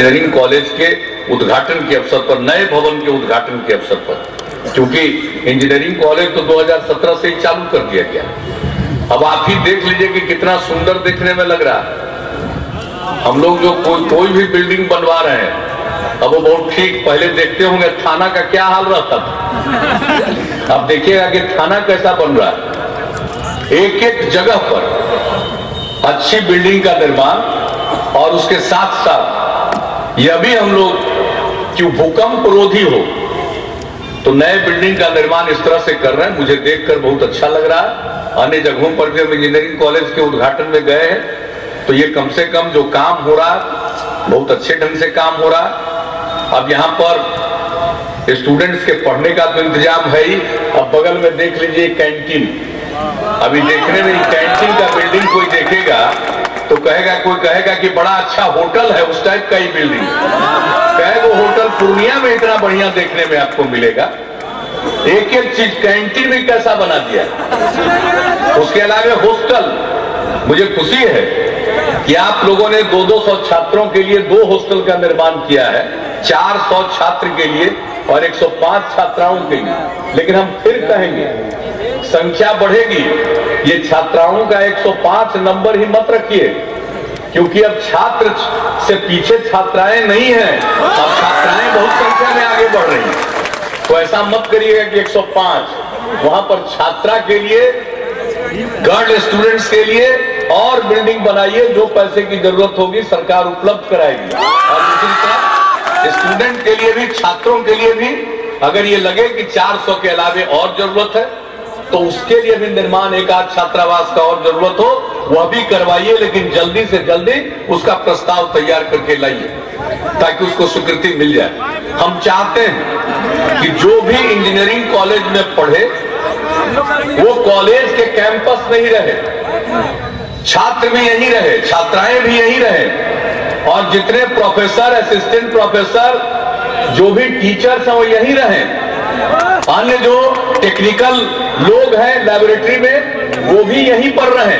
Engineering college के उद्घाटन के अवसर पर, नए भवन के उद्घाटन के अवसर पर। क्योंकि इंजीनियरिंग कॉलेज तो 2017 से ही चालू कर दिया गया। अब आप ही देख लीजिए कि कितना सुंदर देखने में लग रहा हम लोग जो कोई कोई भी बिल्डिंग बनवा रहे हैं, अब वो बहुत ठीक, पहले देखते होंगे थाना का क्या हाल रहता था। अब देखिएगा कि थाना कैसा बन रहा है। एक एक जगह पर अच्छी बिल्डिंग का निर्माण और उसके साथ साथ यह भी हम लोग कि भूकंप रोधी हो? तो नए बिल्डिंग का निर्माण इस तरह से कर रहे हैं। मुझे देखकर बहुत अच्छा लग रहा है। अन्य जगहों पर भी हम इंजीनियरिंग कॉलेज के उद्घाटन में गए हैं। तो ये कम से कम जो काम हो रहा है, बहुत अच्छे ढंग से काम हो रहा है। अब यहाँ पर स्टूडेंट्स के पढ़ने का तो इंतज़ाम है ही। अब बगल में देख लीजिए कैंटीन अभी देखने में कैंटीन का बिल्डिंग कोई देखेगा। तो कहेगा, कोई कहेगा कि बड़ा अच्छा होटल है, उस टाइप का ही बिल्डिंग कहे वो होटल पूर्णिया में इतना बढ़िया देखने में आपको मिलेगा। एक एक चीज़ कैंटीन भी कैसा बना दिया? उसके अलावा हॉस्टल मुझे खुशी है कि आप लोगों ने दो दो सौ छात्रों के लिए दो हॉस्टल का निर्माण किया है, चार सौ छात्र के लिए और 105 छात्राओं के लिए। लेकिन हम फिर कहेंगे, संख्या बढ़ेगी। ये छात्राओं का 105 नंबर ही मत रखिए, क्योंकि अब छात्र से पीछे छात्राएँ नहीं हैं, अब छात्राएँ बहुत संख्या में आगे बढ़ रही तो ऐसा मत करिएगा कि 105 वहाँ पर छात्रा के लिए, गर्ल स्टूडेंट्स के लिए और बिल्डिंग बनाइए, जो पैसे की ज़रूरत होगी सरकार उपलब्ध कराएगी। और दूसरी तरफ़, स्टूडेंट के लिए भी, छात्रों के लिए भी, अगर ये लगे कि 400 के अलावे और ज़रूरत है तो उसके लिए भी निर्माण एक आध छात्रावास का और ज़रूरत हो, वह भी करवाइए, लेकिन जल्दी से जल्दी उसका प्रस्ताव तैयार करके लाइए, ताकि उसको स्वीकृति मिल जाए। हम चाहते हैं कि जो भी इंजीनियरिंग कॉलेज में पढ़े, वो कॉलेज के कैंपस नहीं रहे, छात्र भी यहीं रहे, छात्राएँ भी यहीं रहे, और जितने प्रोफेसर, असिस्टेंट प्रोफेसर, जो भी टीचर्स हैं, वो यहीं रहे। अन्य जो टेक्निकल लोग हैं लेबोरेटरी में, वो भी यहीं पर रहे।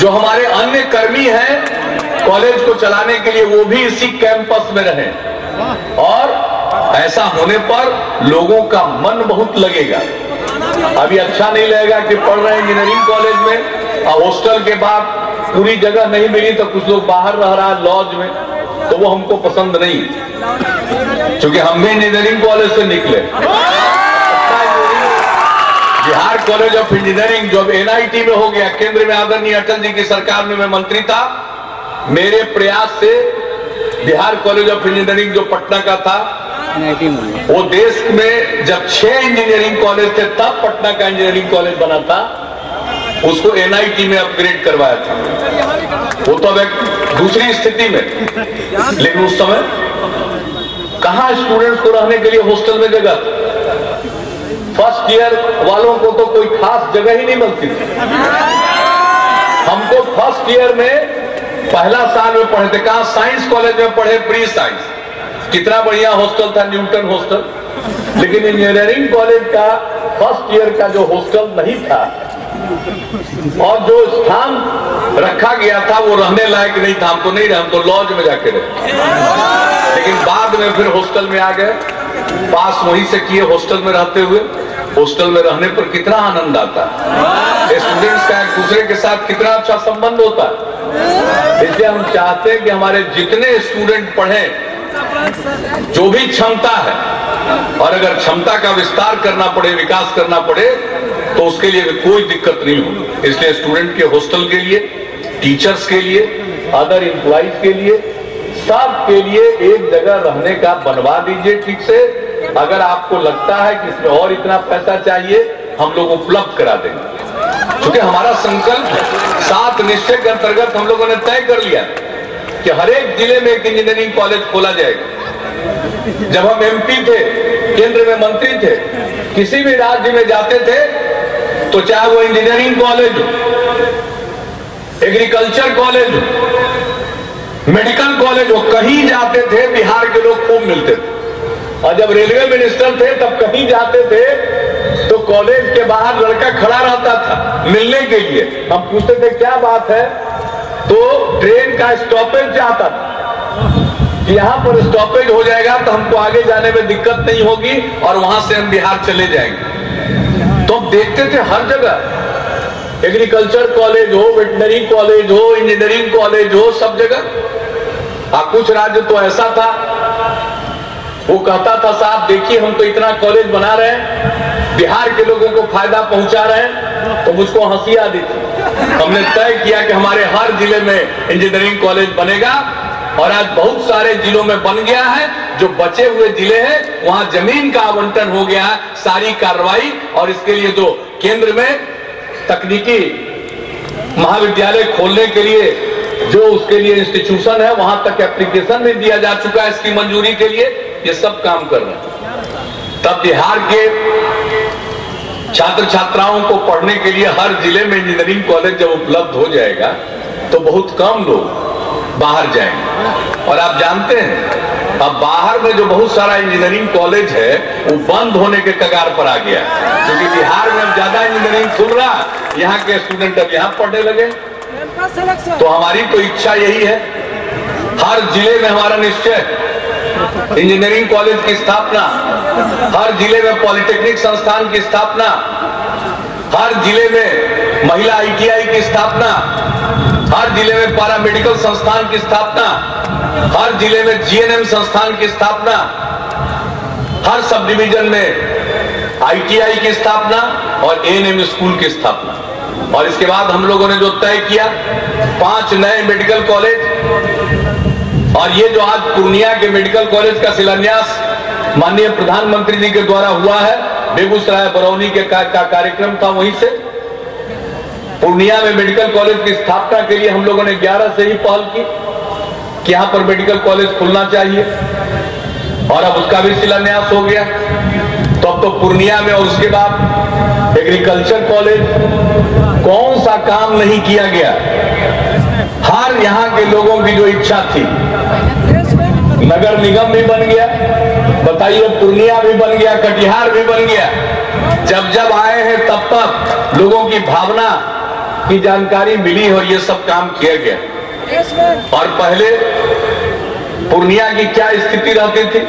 जो हमारे अन्य कर्मी हैं कॉलेज को चलाने के लिए वो भी इसी कैंपस में रहे। और ऐसा होने पर लोगों का मन बहुत लगेगा। अभी अच्छा नहीं लगेगा कि पढ़ रहे हैं इंजीनियरिंग कॉलेज में, और हॉस्टल के बाद पूरी जगह नहीं मिली तो कुछ लोग बाहर रह रहा है लॉज में तो वो हमको पसंद नहीं। क्योंकि हम भी इंजीनियरिंग कॉलेज से निकले। बिहार कॉलेज ऑफ़ इंजीनियरिंग जो अब एनआईटी में हो गया केंद्र में आदरणीय अटल जी की सरकार में मैं मंत्री था मेरे प्रयास से बिहार कॉलेज ऑफ़ इंजीनियरिंग जो पटना का था वो देश में जब छह इंजीनियरिंग कॉलेज थे तब पटना का इंजीनियरिंग कॉलेज बना था उसको एनआईटी में अपग्रेड करवाया था। वो तो अब एक दूसरी स्थिति में। लेकिन उस समय कहा स्टूडेंट्स को रहने के लिए हॉस्टल में जगह फ़र्स्ट ईयर वालों को तो कोई खास जगह ही नहीं मिलती हमको फ़र्स्ट ईयर में पहला साल में पढ़े थे, कहा साइंस कॉलेज में पढ़े प्री साइंस। कितना बढ़िया हॉस्टल था, न्यूटन हॉस्टल। लेकिन इंजीनियरिंग कॉलेज का फ़र्स्ट ईयर का जो हॉस्टल नहीं था, और जो स्थान रखा गया था, वो रहने लायक नहीं था। हम तो नहीं रहे, हम तो लॉज में जाके रहे। लेकिन बाद में फिर हॉस्टल में आ गए। पास वहीं से किए हॉस्टल में रहते हुए। हॉस्टल में रहने पर कितना आनंद आता है। स्टूडेंट्स का एक दूसरे के साथ कितना अच्छा संबंध होता है। इसलिए हम चाहते हैं कि हमारे जितने स्टूडेंट पढ़े, जो भी क्षमता है, और अगर क्षमता का विस्तार करना पड़े, विकास करना पड़े तो उसके लिए कोई दिक्कत नहीं हो इसलिए स्टूडेंट के हॉस्टल के लिए टीचर्स के लिए अदर एम्प्लॉइज के लिए, सब के लिए एक जगह रहने का बनवा दीजिए ठीक से। अगर आपको लगता है कि इसमें और इतना पैसा चाहिए, हम लोग उपलब्ध करा देंगे। क्योंकि हमारा संकल्प सात निश्चय के अंतर्गत हम लोगों ने तय कर लिया कि हर एक ज़िले में एक इंजीनियरिंग कॉलेज खोला जाएगा। जब हम एमपी थे, केंद्र में मंत्री थे, किसी भी राज्य में जाते थे तो चाहे वो इंजीनियरिंग कॉलेज हो एग्रीकल्चर कॉलेज हो मेडिकल कॉलेज हो, कहीं जाते थे, बिहार के लोग खूब मिलते थे। और जब रेलवे मिनिस्टर थे, तब कहीं जाते थे तो कॉलेज के बाहर लड़का खड़ा रहता था मिलने के लिए। हम पूछते थे, क्या बात है? तो ट्रेन का स्टॉपेज चाहता था। कि यहाँ पर स्टॉपेज हो जाएगा तो हमको आगे जाने में दिक्कत नहीं होगी और वहाँ से हम बिहार चले जाएँगे। तो हम देखते थे हर जगह। एग्रीकल्चर कॉलेज हो वेटनरी कॉलेज हो इंजीनियरिंग कॉलेज हो, सब जगह। आ कुछ राज्य तो ऐसा था वो कहता था, साहब, देखिए, हम तो इतना कॉलेज बना रहे हैं, बिहार के लोगों को फ़ायदा पहुँचा रहे हैं तो मुझको हँसी आती थी हमने तय किया कि हमारे हर ज़िले में इंजीनियरिंग कॉलेज बनेगा, और आज बहुत सारे जिलों में बन गया है, जो बचे हुए ज़िले हैं, वहाँ ज़मीन का आवंटन हो गया है सारी कार्रवाई, और इसके लिए जो केंद्र में तकनीकी महाविद्यालय खोलने के लिए जो उसके लिए इंस्टीट्यूशन है, वहाँ तक एप्लीकेशन भी दिया जा चुका है इसकी मंजूरी के लिए। ये सब काम कर रहे हैं। तब बिहार के छात्र छात्राओं को पढ़ने के लिए हर ज़िले में इंजीनियरिंग कॉलेज जब उपलब्ध हो जाएगा तो बहुत कम लोग बाहर जाएँगे। और आप जानते हैं अब बाहर में जो बहुत सारा इंजीनियरिंग कॉलेज है वो बंद होने के कगार पर आ गया। क्योंकि बिहार में अब ज़्यादा इंजीनियरिंग खुल रहा यहाँ के स्टूडेंट अब यहाँ पढ़ने लगे। तो हमारी तो इच्छा यही है हर ज़िले में हमारा निश्चय इंजीनियरिंग कॉलेज की स्थापना, हर ज़िले में पॉलिटेक्निक संस्थान की स्थापना, हर ज़िले में महिला आईटीआई की स्थापना, हर ज़िले में पारा मेडिकल संस्थान की स्थापना, हर ज़िले में जीएनएम संस्थान की स्थापना, हर सब डिवीज़न में आईटीआई की स्थापना और एएनएम स्कूल की स्थापना। और इसके बाद हम लोगों ने जो तय किया, पाँच नए मेडिकल कॉलेज और ये जो आज पूर्णिया के मेडिकल कॉलेज का शिलान्यास माननीय प्रधानमंत्री जी के द्वारा हुआ है बेगूसराय बरौनी के का, का कार्यक्रम था वहीं से। पूर्णिया में मेडिकल कॉलेज की स्थापना के लिए हम लोगों ने 11 से ही पहल की कि यहाँ पर मेडिकल कॉलेज खुलना चाहिए। और अब उसका भी शिलान्यास हो गया। तो अब तो पूर्णिया में और उसके बाद एग्रीकल्चर कॉलेज कौन सा काम नहीं किया गया? हर यहाँ के लोगों की जो इच्छा थी नगर निगम भी बन गया, बताइए पूर्णिया भी बन गया, कटिहार भी बन गया। जब जब आए हैं, तब तक लोगों की भावना, की जानकारी मिली और ये सब काम किया गया। और पहले पूर्णिया की क्या स्थिति रहती थी?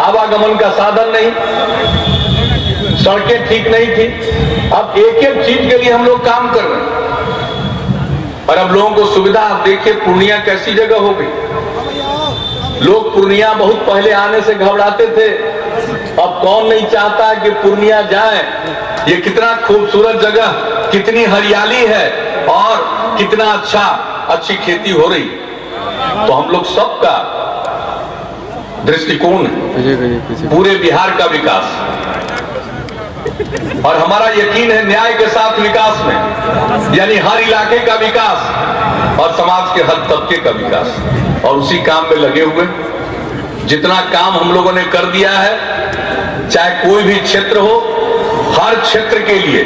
आवागमन का साधन नहीं, सड़कें ठीक नहीं थी। अब एक एक चीज़ के लिए हम लोग काम कर रहे हैं। और अब लोगों को सुविधा आप देखिए पूर्णिया कैसी जगह हो गई। लोग पूर्णिया बहुत पहले आने से घबराते थे। अब कौन नहीं चाहता कि पूर्णिया जाए? ये कितना खूबसूरत जगह कितनी हरियाली है और कितना अच्छा अच्छी खेती हो रही। तो हम लोग सबका दृष्टिकोण पूरे बिहार का विकास। और हमारा यकीन है न्याय के साथ विकास में। यानी हर इलाके का विकास और समाज के हर तबके का विकास। और उसी काम में लगे हुए। जितना काम हम लोगों ने कर दिया है, चाहे कोई भी क्षेत्र हो, हर क्षेत्र के लिए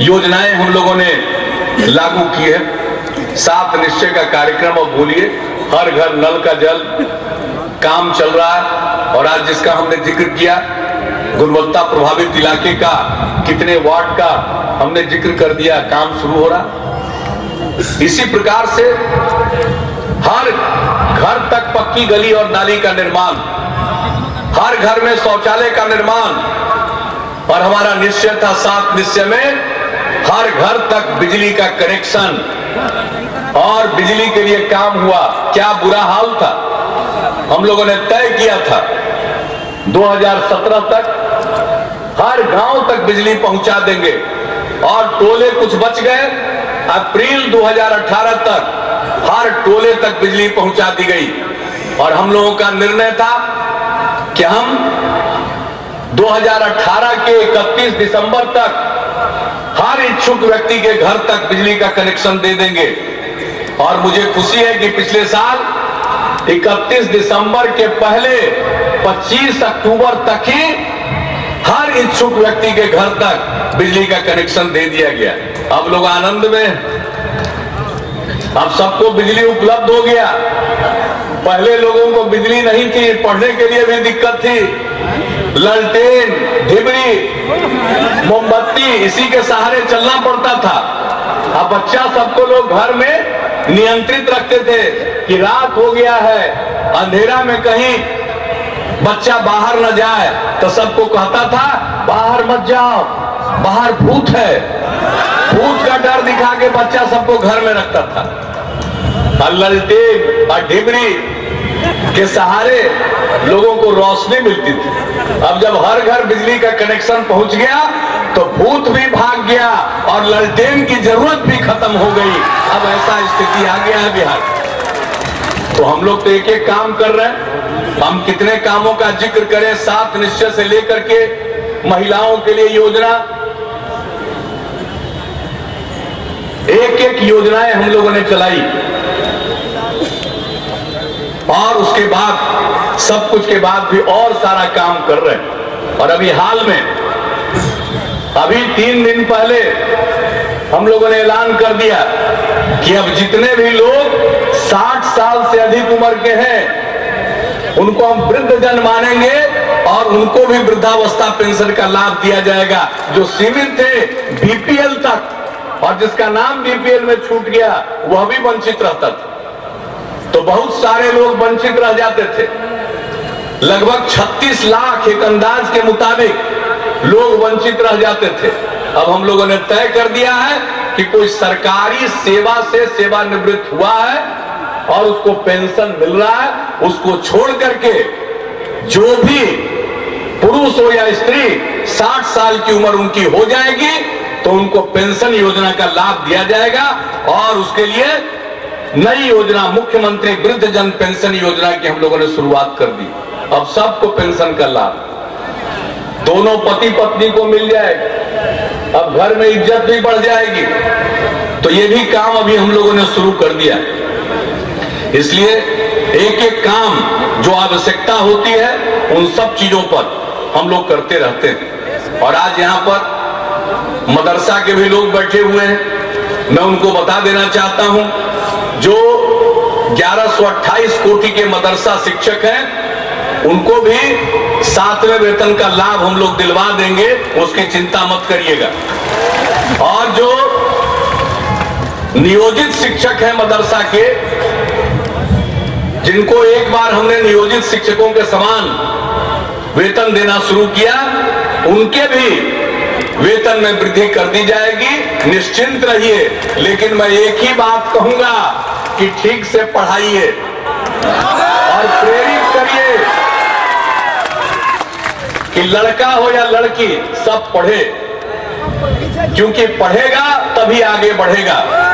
योजनाएँ हम लोगों ने लागू की है। सात निश्चय का कार्यक्रम और बोलिए, हर घर नल का जल, काम चल रहा है, और आज जिसका हमने ज़िक्र किया गुणवत्ता प्रभावित इलाके का कितने वार्ड का हमने ज़िक्र कर दिया, काम शुरू हो रहा। इसी प्रकार से हर घर तक पक्की गली और नाली का निर्माण, हर घर में शौचालय का निर्माण, और हमारा निश्चय था सात निश्चय में हर घर तक बिजली का कनेक्शन। और बिजली के लिए काम हुआ, क्या बुरा हाल था? हम लोगों ने तय किया था 2017 तक हर गाँव तक बिजली पहुँचा देंगे। और टोले कुछ बच गए। अप्रैल 2018 तक हर टोले तक बिजली पहुँचा दी गई। और हम लोगों का निर्णय था कि हम 2018 के 31 दिसंबर तक हर इच्छुक व्यक्ति के घर तक बिजली का कनेक्शन दे देंगे। और मुझे खुशी है कि पिछले साल 31 दिसंबर के पहले 25 अक्टूबर तक ही इच्छुक व्यक्ति के घर तक बिजली का कनेक्शन दे दिया गया। अब लोग आनंद में अब सबको बिजली उपलब्ध हो गया। पहले लोगों को बिजली नहीं थी, पढ़ने के लिए भी दिक्कत थी। ललटेन ढिबरी मोमबत्ती, इसी के सहारे चलना पड़ता था। अब बच्चा सबको लोग घर में नियंत्रित रखते थे कि रात हो गया है, अंधेरा में कहीं बच्चा बाहर न जाए तो सबको कहता था, बाहर मत जाओ, बाहर भूत है। भूत का डर दिखा के बच्चा सबको घर में रखता था। ललटेन और डिबरी के सहारे लोगों को रोशनी मिलती थी। अब जब हर घर बिजली का कनेक्शन पहुँच गया तो भूत भी भाग गया और ललटेन की ज़रूरत भी खत्म हो गई। अब ऐसा स्थिति आ गया है बिहार। तो हम लोग तो एक एक काम कर रहे हैं। हम कितने कामों का ज़िक्र करें, सात निश्चय से लेकर के महिलाओं के लिए योजना। एक एक योजनाएँ हम लोगों ने चलाई। और उसके बाद, सब कुछ के बाद भी और सारा काम कर रहे हैं। और अभी हाल में, अभी तीन दिन पहले हम लोगों ने ऐलान कर दिया कि अब जितने भी लोग 60 साल से अधिक उम्र के हैं। उनको हम वृद्ध जन मानेंगे और उनको भी वृद्धावस्था पेंशन का लाभ दिया जाएगा। जो सीमित थे बीपीएल तक, और जिसका नाम बीपीएल में छूट गया, वह भी वंचित रहता था। तो बहुत सारे लोग वंचित रह जाते थे। लगभग 36 लाख एक अंदाज के मुताबिक लोग वंचित रह जाते थे। अब हम लोगों ने तय कर दिया है कि कोई सरकारी सेवा से सेवानिवृत्त हुआ है और उसको पेंशन मिल रहा है, उसको छोड़ करके जो भी पुरुष हो या स्त्री 60 साल की उम्र उनकी हो जाएगी तो उनको पेंशन योजना का लाभ दिया जाएगा और उसके लिए नई योजना, मुख्यमंत्री वृद्ध जन पेंशन योजना की हम लोगों ने शुरुआत कर दी। अब सबको पेंशन का लाभ। दोनों पति पत्नी को मिल जाएगा। अब घर में इज़्ज़त भी बढ़ जाएगी। तो ये भी काम अभी हम लोगों ने शुरू कर दिया। इसलिए एक एक काम जो आवश्यकता होती है, उन सब चीज़ों पर हम लोग करते रहते हैं। और आज यहाँ पर मदरसा के भी लोग बैठे हुए हैं। मैं उनको बता देना चाहता हूँ, जो 1128 कोटि के मदरसा शिक्षक हैं, उनको भी सातवें वेतन का लाभ हम लोग दिलवा देंगे, उसकी चिंता मत करिएगा। और जो नियोजित शिक्षक हैं मदरसा के जिनको एक बार हमने नियोजित शिक्षकों के समान वेतन देना शुरू किया, उनके भी वेतन में वृद्धि कर दी जाएगी। निश्चिंत रहिए, लेकिन मैं एक ही बात कहूँगा कि ठीक से पढ़ाइए और प्रेरित करिए कि लड़का हो या लड़की, सब पढ़े। क्योंकि पढ़ेगा, तभी आगे बढ़ेगा।